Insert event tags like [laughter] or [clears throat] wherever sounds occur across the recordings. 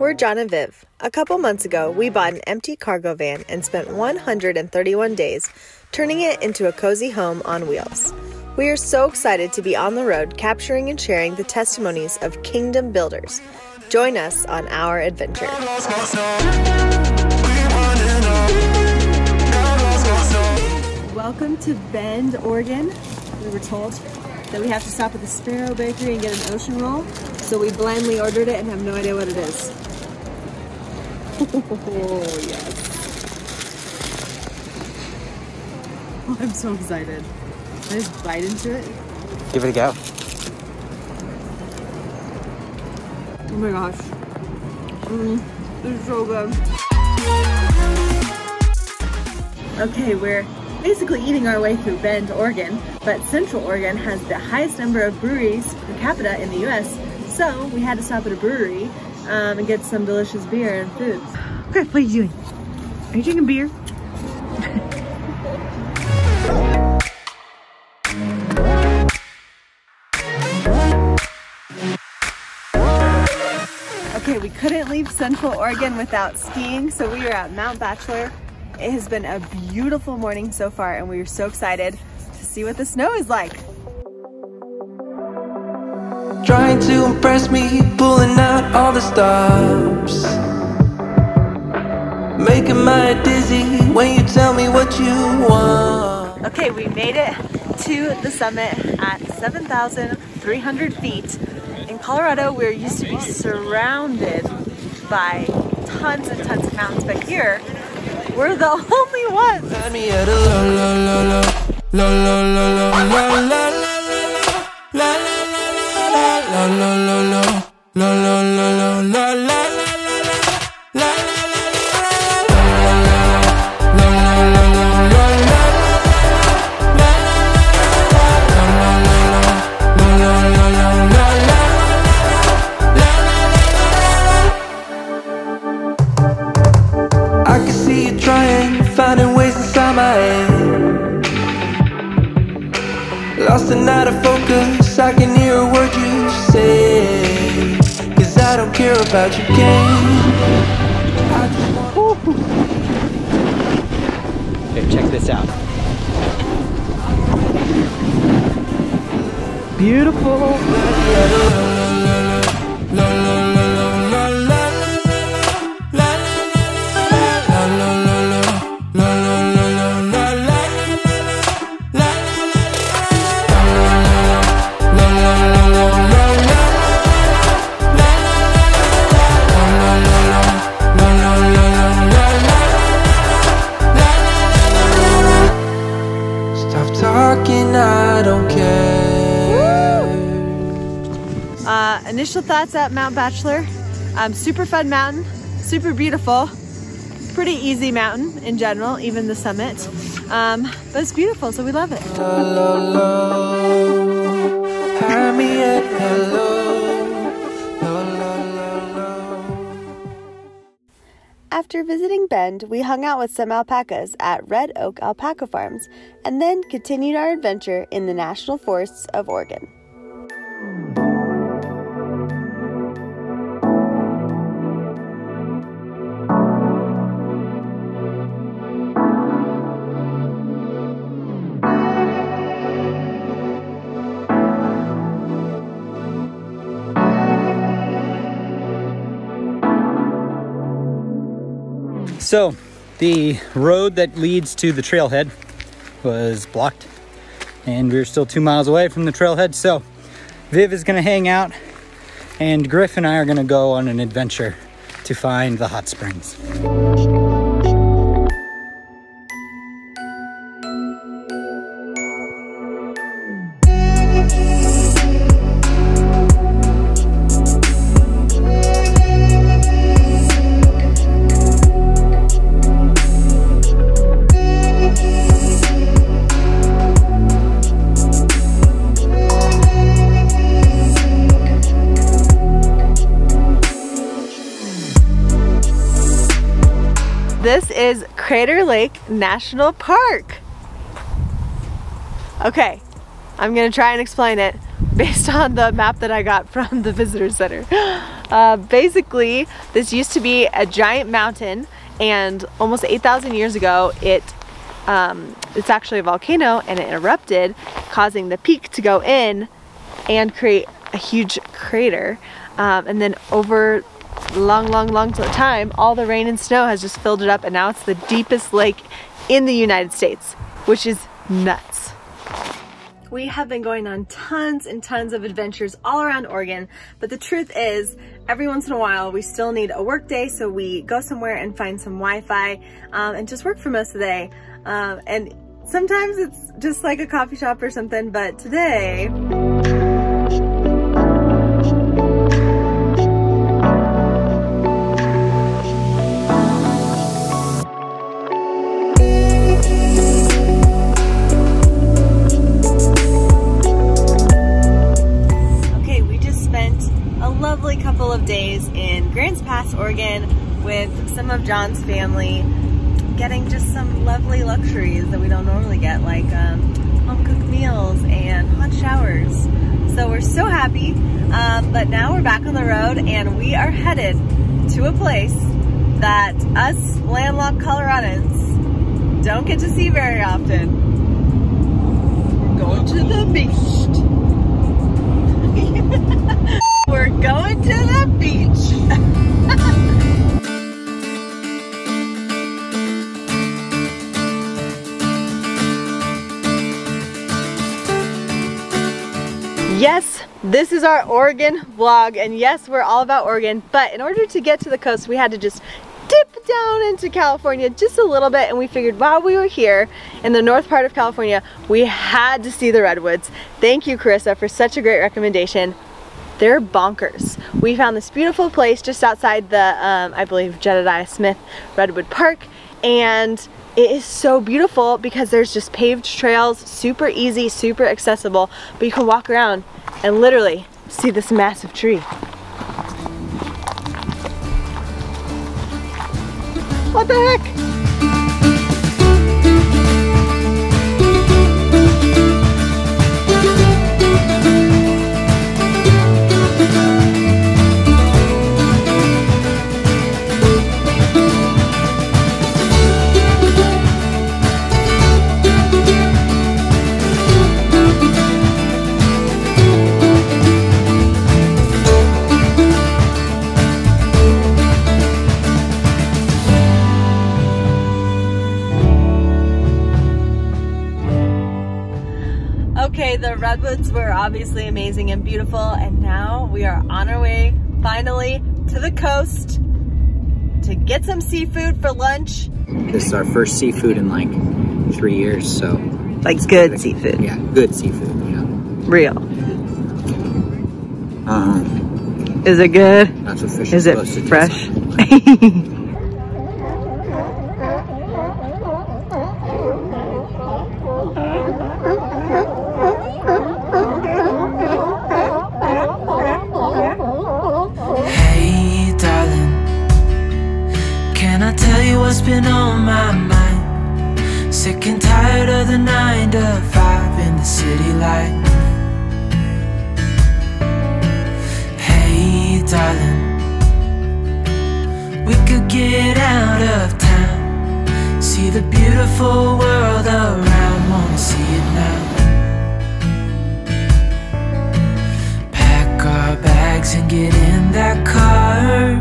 We're John and Viv. A couple months ago, we bought an empty cargo van and spent 131 days turning it into a cozy home on wheels. We are so excited to be on the road capturing and sharing the testimonies of kingdom builders. Join us on our adventure. Welcome to Bend, Oregon. We were told that we have to stop at the Sparrow Bakery and get an ocean roll. So we blindly ordered it and have no idea what it is. Oh, yes. Oh, I'm so excited. I just bite into it. Give it a go. Oh my gosh. Mm, this is so good. Okay, we're basically eating our way through Bend, Oregon, but Central Oregon has the highest number of breweries per capita in the US, so we had to stop at a brewery um, and get some delicious beer and food. Okay, what are you doing? Are you drinking beer? Okay, we couldn't leave Central Oregon without skiing, so we are at Mount Bachelor. It has been a beautiful morning so far, and we are so excited to see what the snow is like. Trying to impress me, pulling out all the stops. Making my dizzy when you tell me what you want. Okay, we made it to the summit at 7,300 feet. In Colorado, we're used to be surrounded by tons and tons of mountains, but here, we're the only ones. La la la la la la la la la la la la la finding ways inside my head. Lost and out of focus, I can hear a word you say. Cause I don't care about your game. Here, check this out. Beautiful. Uh, initial thoughts at Mount Bachelor. Um, super fun mountain, super beautiful. Pretty easy mountain in general, even the summit. Um, but it's beautiful, so we love it. After visiting Bend, we hung out with some alpacas at Red Oak Alpaca Farms and then continued our adventure in the National Forests of Oregon. So, the road that leads to the trailhead was blocked, and we are still two miles away from the trailhead. So, Viv is gonna hang out, and Griff and I are gonna go on an adventure to find the hot springs. Is Crater Lake National Park. Okay, I'm gonna try and explain it [laughs] based on the map that I got from the visitor center. [gasps] Uh, basically, this used to be a giant mountain and almost 8,000 years ago, it um, it's actually a volcano and it erupted, causing the peak to go in and create a huge crater. Um, and then over long, long, long time, all the rain and snow has just filled it up and now it's the deepest lake in the United States, which is nuts. We have been going on tons and tons of adventures all around Oregon, but the truth is, every once in a while, we still need a work day, so we go somewhere and find some Wi-Fi um, and just work for most of the day. Um, and sometimes it's just like a coffee shop or something, but today, luxuries that we don't normally get, like um, home cooked meals and hot showers. So we're so happy, um, but now we're back on the road and we are headed to a place that us landlocked Coloradans don't get to see very often. We're going to the beach. [laughs] we're going to the beach. [laughs] Yes, this is our Oregon vlog, and yes, we're all about Oregon, but in order to get to the coast, we had to just dip down into California just a little bit, and we figured while we were here in the north part of California, we had to see the Redwoods. Thank you, Carissa, for such a great recommendation. They're bonkers. We found this beautiful place just outside the, um, I believe, Jedediah Smith Redwood Park, and it is so beautiful because there's just paved trails, super easy, super accessible, but you can walk around and literally see this massive tree. What the heck? Redwoods were obviously amazing and beautiful and now we are on our way finally to the coast to get some seafood for lunch. This is our first seafood in like three years, so. Like good seafood? Yeah, good seafood, yeah. Real? Um, is it good? That's what fish is, is it fresh? [laughs] Sick and tired of the 9 to 5 in the city life. Hey darling We could get out of town. See the beautiful world around Wanna see it now. Pack our bags and get in that car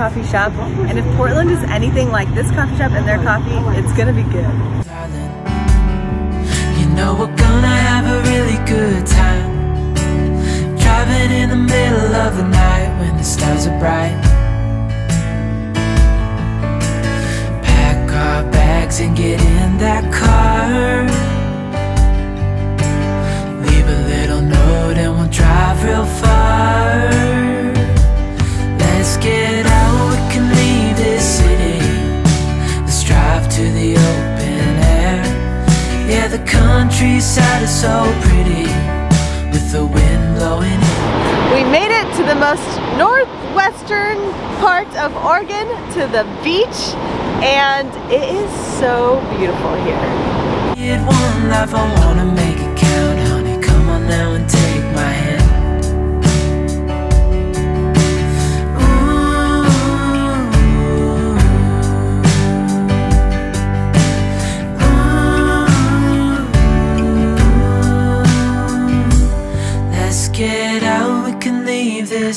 coffee shop and if Portland is anything like this coffee shop and their coffee it's gonna be good You know we're gonna have a really good time driving in the middle of the night when the stars are bright. Pack our bags and get in that car. Leave a little note and we'll drive real far. Countryside is so pretty with the wind blowing in. We made it to the most northwestern part of Oregon, to the beach, and it is so beautiful here.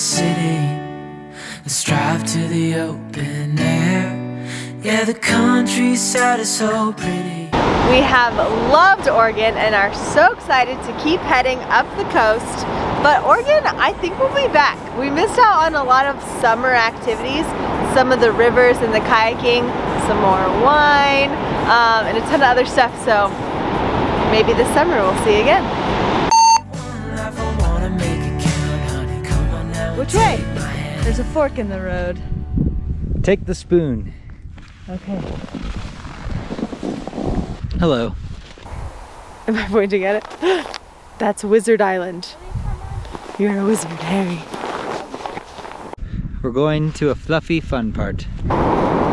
City. Let's drive to the open air. Yeah, the countryside is so pretty. We have loved Oregon and are so excited to keep heading up the coast. But Oregon, I think we'll be back. We missed out on a lot of summer activities, some of the rivers and the kayaking, some more wine, um, and a ton of other stuff. So maybe this summer we'll see you again. Which way? take my hand. There's a fork in the road. Take the spoon. Okay. Hello. Am I pointing at it? [gasps] That's Wizard Island. You're a wizard, Harry. We're going to a fluffy fun part.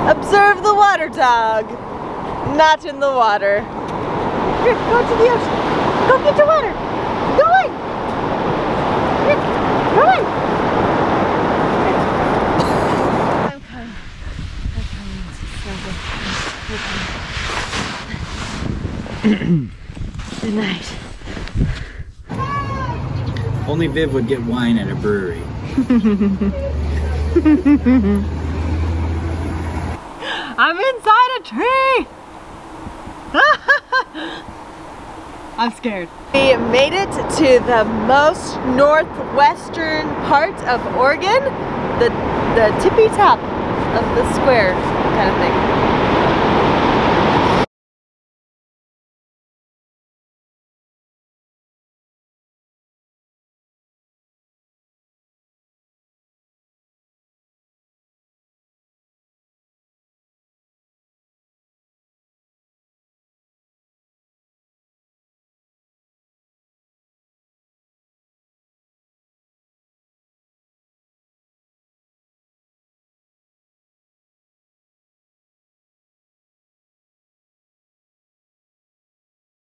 Observe the water dog. Not in the water. Here, go to the ocean. Go get your water. Go in. Here, go in. I'm coming. I'm coming. It's so good. [clears throat] Good night. Only Viv would get wine at a brewery. [laughs] I'm inside a tree! [laughs] I'm scared. We made it to the most northwestern part of Oregon, the, the tippy top of the square kind of thing.